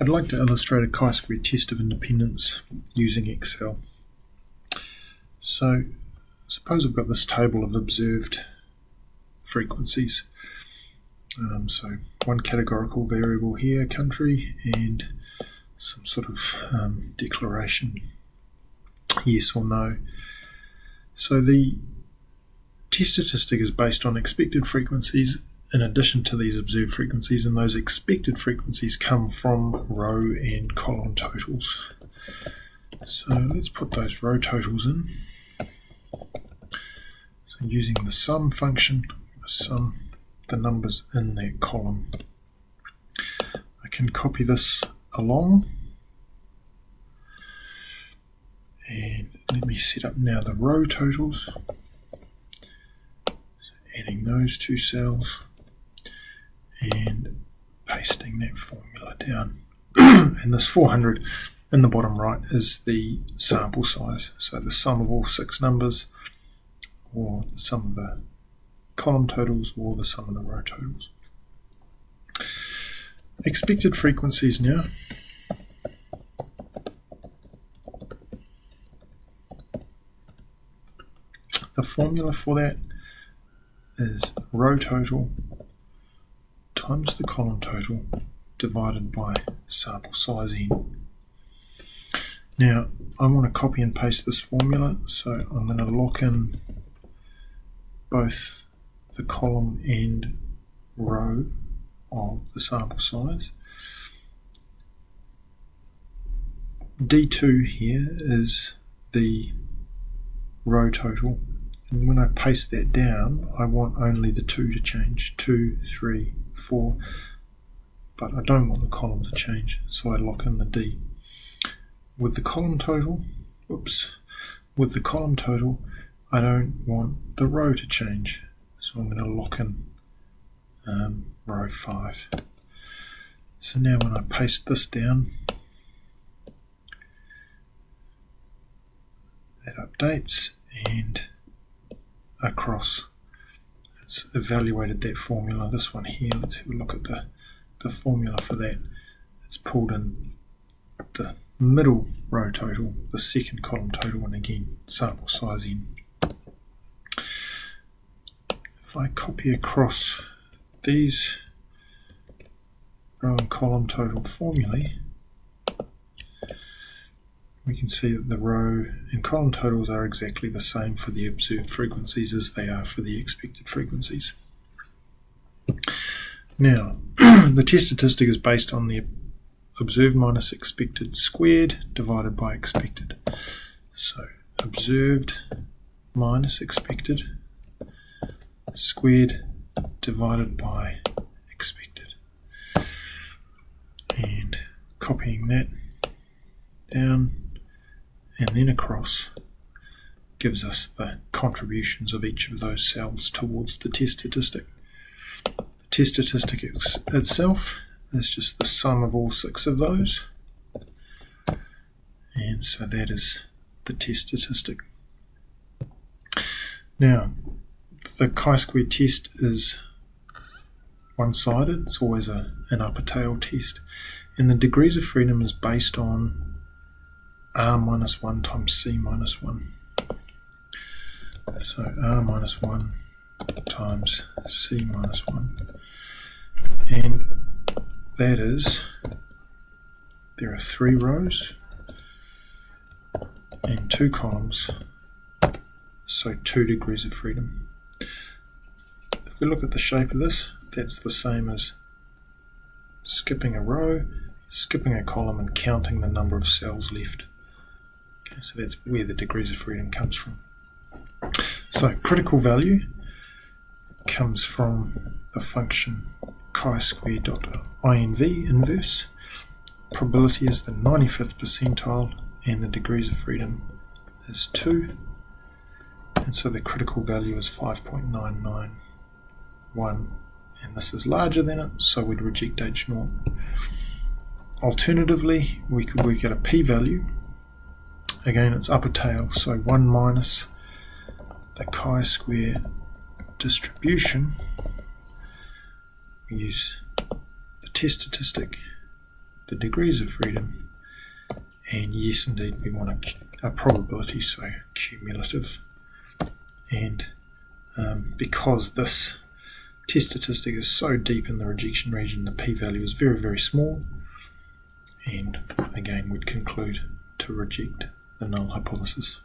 I'd like to illustrate a chi-square test of independence using Excel. So suppose I've got this table of observed frequencies. Um, so one categorical variable here, country, and some sort of um, declaration, yes or no. So the test statistic is based on expected frequencies in addition to these observed frequencies, and those expected frequencies come from row and column totals. So let's put those row totals in. So using the sum function, sum the numbers in that column. I can copy this along and let me set up now the row totals. So adding those two cells and pasting that formula down. and this 400 in the bottom right is the sample size. So the sum of all six numbers or the sum of the column totals or the sum of the row totals. Expected frequencies now. The formula for that is row total times the column total divided by sample size n. Now I want to copy and paste this formula so I'm going to lock in both the column and row of the sample size. D2 here is the row total and when I paste that down I want only the 2 to change. 2, 3, 4 but I don't want the column to change so I lock in the D. With the column total oops with the column total I don't want the row to change. So I'm going to lock in um, row 5 so now when I paste this down that updates and across it's evaluated that formula. This one here, let's have a look at the, the formula for that. It's pulled in the middle row total, the second column total, and again, sample size in. If I copy across these row and column total formulae, we can see that the row and column totals are exactly the same for the observed frequencies as they are for the expected frequencies. Now, the test statistic is based on the observed minus expected squared divided by expected. So, observed minus expected squared divided by expected. And copying that down and then across gives us the contributions of each of those cells towards the test statistic. The test statistic itself is just the sum of all six of those. And so that is the test statistic. Now, the chi-square test is one-sided. It's always a, an upper tail test. And the degrees of freedom is based on r minus 1 times c minus 1. So r minus 1 times c minus 1. And that is, there are three rows and two columns, so two degrees of freedom. If we look at the shape of this, that's the same as skipping a row, skipping a column and counting the number of cells left. So that's where the degrees of freedom comes from. So critical value comes from the function chi-square dot inv inverse. Probability is the 95th percentile and the degrees of freedom is 2 and so the critical value is 5.991 and this is larger than it so we'd reject H 0 Alternatively we could work out a p-value again it's upper tail so 1 minus the chi-square distribution we use the test statistic the degrees of freedom. And yes, indeed, we want a, a probability, so cumulative. And um, because this test statistic is so deep in the rejection region, the p-value is very, very small, and again, we'd conclude to reject the null hypothesis.